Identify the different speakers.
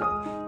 Speaker 1: Música